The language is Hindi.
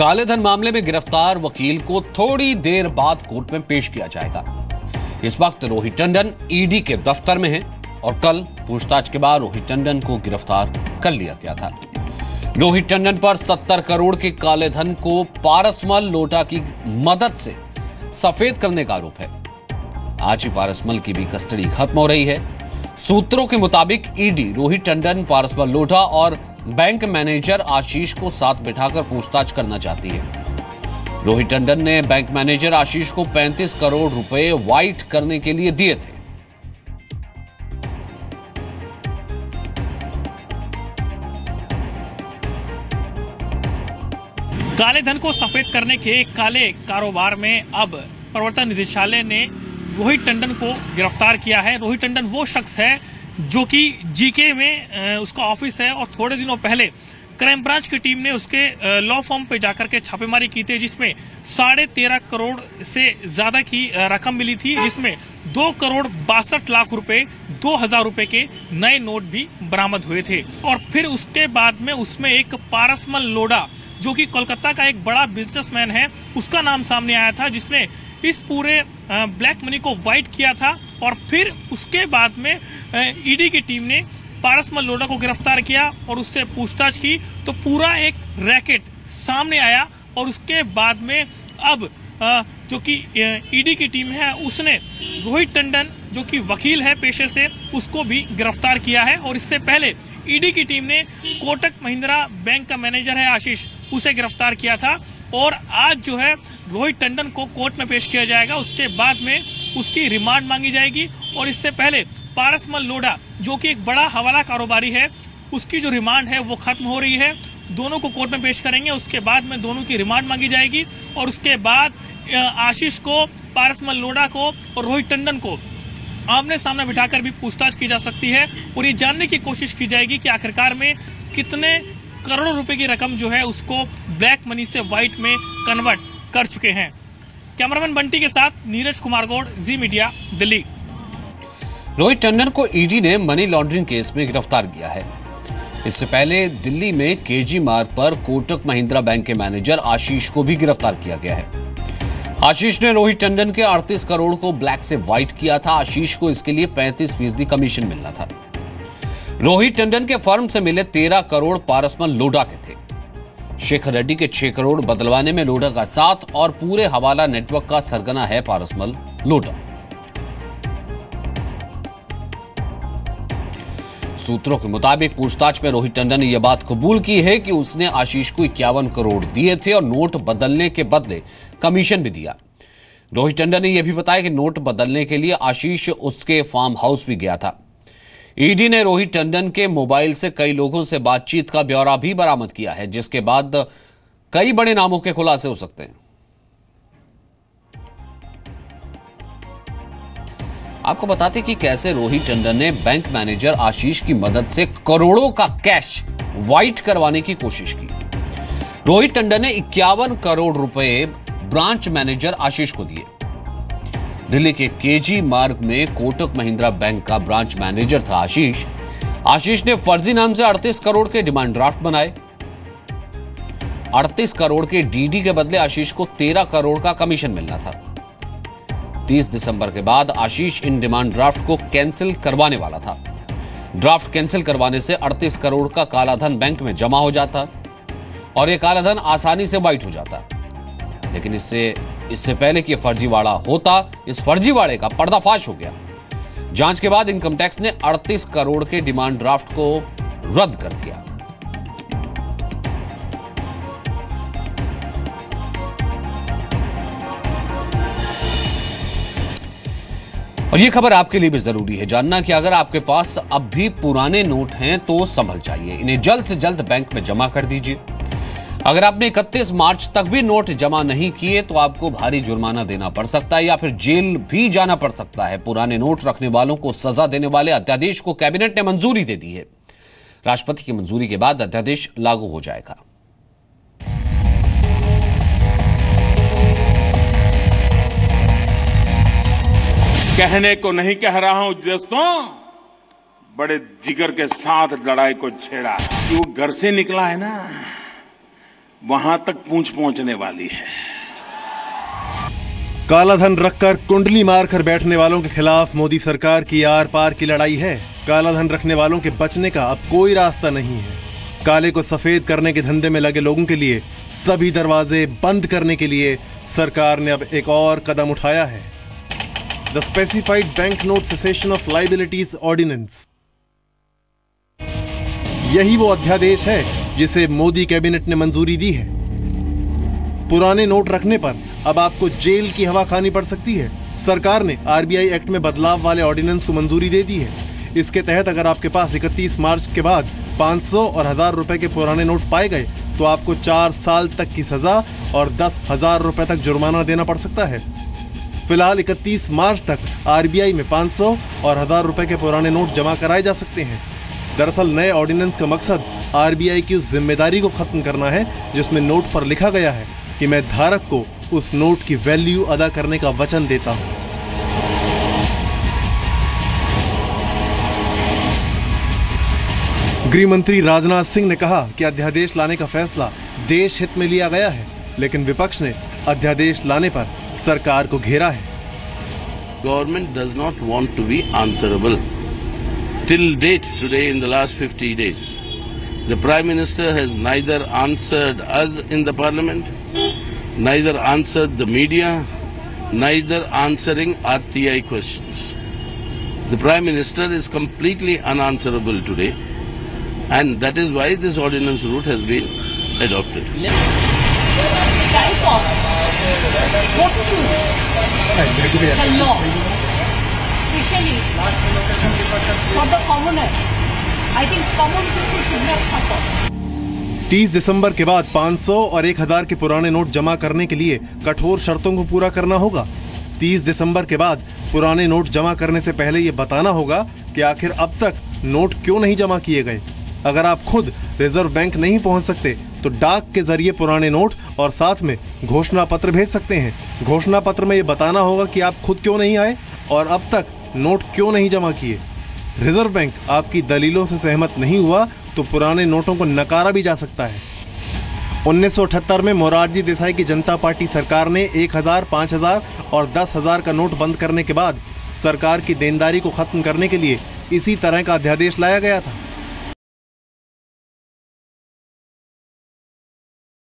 कालेधन मामले में गिरफ़्तार वकील को थोड़ी देर बाद कोर्ट में पेश किया जाएगा। इस वक्त रोहित टंडन ईडी के दफ्तर में है और कल पूछताछ के बाद रोहित टंडन को गिरफ़्तार कर लिया गया था। रोहित टंडन पर 70 करोड़ के काले धन को पारसमल लोटा की मदद से सफ़ेद करने का आरोप है। आज ही पारसमल की भी कस्टडी खत्म हो रही है। सूत्रों के मुताबिक ईडी रोहित टंडन पारसमल लोटा और बैंक मैनेजर आशीष को साथ बिठाकर पूछताछ करना चाहती है। रोहित टंडन ने बैंक मैनेजर आशीष को 35 करोड़ रुपए वाइट करने के लिए दिए थे। काले धन को सफ़ेद करने के काले कारोबार में अब प्रवर्तन निदेशालय ने रोहित टंडन को गिरफ़्तार किया है। रोहित टंडन वो शख्स है जो कि जीके में उसका ऑफ़िस है और थोड़े दिनों पहले क्राइम ब्रांच की टीम ने उसके लॉ फॉर्म पे जाकर के छापेमारी की थी, जिसमें साढ़े तेरह करोड़ से ज़्यादा की रकम मिली थी, जिसमें दो करोड़ बासठ लाख रुपए, दो हज़ार रुपए के नए नोट भी बरामद हुए थे। और फिर उसके बाद में उसमें एक पारसमल लोडा, जो कि कोलकाता का एक बड़ा बिजनेसमैन है, उसका नाम सामने आया था, जिसने इस पूरे ब्लैक मनी को वाइट किया था और फिर उसके बाद में ईडी की टीम ने पारस मल्लोडा को गिरफ़्तार किया और उससे पूछताछ की। तो पूरा एक रैकेट सामने आया और उसके बाद में अब जो कि ईडी की टीम है, उसने रोहित टंडन, जो कि वकील है पेशे से, उसको भी गिरफ़्तार किया है और इससे पहले ईडी की टीम ने कोटक महिंद्रा बैंक का मैनेजर है आशीष, उसे गिरफ़्तार किया था। और आज जो है रोहित टंडन को कोर्ट में पेश किया जाएगा। उसके बाद में उसकी रिमांड मांगी जाएगी और इससे पहले पारसमल लोडा जो कि एक बड़ा हवाला कारोबारी है, उसकी जो रिमांड है वो खत्म हो रही है। दोनों को कोर्ट में पेश करेंगे, उसके बाद में दोनों की रिमांड मांगी जाएगी और उसके बाद आशीष को, पारसमल लोडा को और रोहित टंडन को आमने सामने बिठाकर भी पूछताछ की जा सकती है और ये जानने की कोशिश की जाएगी कि आखिरकार में कितने करोड़ों रुपए की रकम जो है उसको ब्लैक मनी से व्हाइट में कन्वर्ट कर चुके हैं। कैमरामैन बंटी के साथ नीरज कुमार गौड़, जी मीडिया, दिल्ली। रोहित टंडन को ईडी ने मनी लॉन्ड्रिंग केस में गिरफ़्तार किया है। इससे पहले दिल्ली में केजी मार्ग पर कोटक महिंद्रा बैंक के मैनेजर आशीष को भी गिरफ़्तार किया गया है। आशीष ने रोहित टंडन के 38 करोड़ को ब्लैक से व्हाइट किया था। आशीष को इसके लिए 35 फ़ीसदी कमीशन मिलना था। रोहित टंडन के फर्म से मिले 13 करोड़ पारसमन लोडा के थे। शेखर रेड्डी के छह करोड़ बदलवाने में लोडा का साथ और पूरे हवाला नेटवर्क का सरगना है पारसमल लोडा सूत्रों के मुताबिक पूछताछ में रोहित टंडन ने यह बात कबूल की है कि उसने आशीष को इक्यावन करोड़ दिए थे और नोट बदलने के बदले कमीशन भी दिया। रोहित टंडन ने यह भी बताया कि नोट बदलने के लिए आशीष उसके फार्म हाउस भी गया था। ईडी ने रोहित टंडन के मोबाइल से कई लोगों से बातचीत का ब्यौरा भी बरामद किया है, जिसके बाद कई बड़े नामों के खुलासे हो सकते हैं। आपको बताते कि कैसे रोहित टंडन ने बैंक मैनेजर आशीष की मदद से करोड़ों का कैश वाइट करवाने की कोशिश की। रोहित टंडन ने इक्यावन करोड़ रुपए ब्रांच मैनेजर आशीष को दिए। दिल्ली के केजी मार्ग में कोटक महिंद्रा बैंक का ब्रांच मैनेजर था आशीष। आशीष ने फर्जी नाम से 38 करोड़ के डिमांड ड्राफ्ट बनाए। 38 करोड़ के डीडी के बदले आशीष को 13 करोड़ का कमीशन मिलना था। 30 दिसंबर के बाद आशीष इन डिमांड ड्राफ्ट को कैंसिल करवाने वाला था। ड्राफ्ट कैंसिल करवाने से 38 करोड़ का कालाधन बैंक में जमा हो जाता और यह कालाधन आसानी से वाइट हो जाता। लेकिन इससे इससे पहले कि फर्जीवाड़ा होता, इस फर्जीवाड़े का पर्दाफाश हो गया। जाँच के बाद इनकम टैक्स ने 38 करोड़ के डिमांड ड्राफ्ट को रद्द कर दिया। और ये खबर आपके लिए भी ज़रूरी है जानना कि अगर आपके पास अब भी पुराने नोट हैं तो संभल जाइए। इन्हें जल्द से जल्द बैंक में जमा कर दीजिए। अगर आपने इकतीस मार्च तक भी नोट जमा नहीं किए तो आपको भारी जुर्माना देना पड़ सकता है या फिर जेल भी जाना पड़ सकता है। पुराने नोट रखने वालों को सजा देने वाले अध्यादेश को कैबिनेट ने मंजूरी दे दी है। राष्ट्रपति की मंजूरी के बाद अध्यादेश लागू हो जाएगा। कहने को नहीं कह रहा हूँ, दोस्तों, बड़े जिगर के साथ लड़ाई को छेड़ा। कि वो घर से निकला है ना? वहाँ तक पूंछ पहुँचने वाली है। काला धन रखकर कुंडली मारकर बैठने वालों के खिलाफ मोदी सरकार की आर पार की लड़ाई है। काला धन रखने वालों के बचने का अब कोई रास्ता नहीं है। काले को सफ़ेद करने के धंधे में लगे लोगों के लिए, सभी दरवाजे बंद करने के लिए सरकार ने अब एक और कदम उठाया है। The specified bank note cessation of liabilities ordinance यही वो अध्यादेश है जिसे मोदी कैबिनेट ने मंजूरी दी है। पुराने नोट रखने पर अब आपको जेल की हवा खानी पड़ सकती है। सरकार ने आरबीआई एक्ट में बदलाव वाले ऑर्डिनेंस को मंजूरी दे दी है। इसके तहत अगर आपके पास 31 मार्च के बाद 500 और हज़ार रुपए के पुराने नोट पाए गए तो आपको चार साल तक की सजा और दस हज़ार रुपए तक जुर्माना देना पड़ सकता है। फ़िलहाल 31 मार्च तक आरबीआई में 500 और हज़ार रुपए के पुराने नोट जमा कराए जा सकते हैं। दरअसल नए ऑर्डिनेंस का मकसद आरबीआई की उस ज़िम्मेदारी को खत्म करना है, जिसमें नोट पर लिखा गया है कि मैं धारक को उस नोट की वैल्यू अदा करने का वचन देता हूँ गृह मंत्री राजनाथ सिंह ने कहा कि अध्यादेश लाने का फैसला देश हित में लिया गया है, लेकिन विपक्ष ने अध्यादेश लाने पर सरकार को घेरा है government does not want to be answerable. Till date, today, in the last 50 days, the Prime Minister has neither answered us in the Parliament, neither answered the media, neither answering RTI questions. The Prime Minister is completely unanswerable today, and that is why this ordinance route has been adopted. type especially for the commoner. I think common people should not suffer. 30 दिसंबर के बाद 500 और 1000 के पुराने नोट जमा करने के लिए कठोर शर्तों को पूरा करना होगा 30 दिसंबर के बाद पुराने नोट जमा करने से पहले ये बताना होगा कि आखिर अब तक नोट क्यों नहीं जमा किए गए अगर आप खुद रिज़र्व बैंक नहीं पहुँच सकते तो डाक के ज़रिए पुराने नोट और साथ में घोषणा पत्र भेज सकते हैं घोषणा पत्र में ये बताना होगा कि आप खुद क्यों नहीं आए और अब तक नोट क्यों नहीं जमा किए? रिज़र्व बैंक आपकी दलीलों से सहमत नहीं हुआ तो पुराने नोटों को नकारा भी जा सकता है। 1978 में मोरारजी देसाई की जनता पार्टी सरकार ने 1000, 5000 और 10000 का नोट बंद करने के बाद सरकार की देनदारी को खत्म करने के लिए इसी तरह का अध्यादेश लाया गया था।